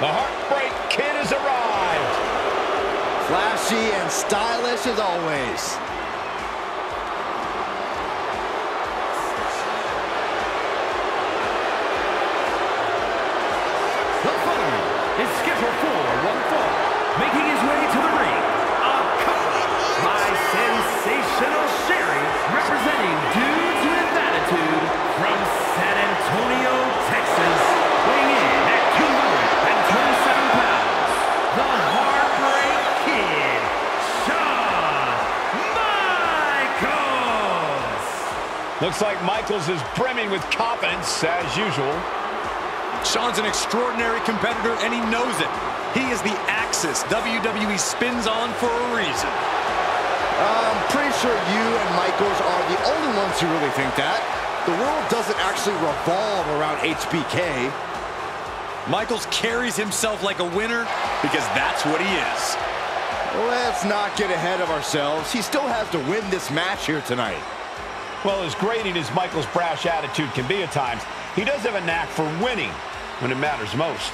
The Heartbreak Kid has arrived. Flashy and stylish as always. Looks like Michaels is brimming with confidence, as usual. Shawn's an extraordinary competitor, and he knows it. He is the axis WWE spins on for a reason. I'm pretty sure you and Michaels are the only ones who really think that. The world doesn't actually revolve around HBK. Michaels carries himself like a winner because that's what he is. Let's not get ahead of ourselves. He still has to win this match here tonight. Well, as grating as Michaels' brash attitude can be at times, he does have a knack for winning when it matters most.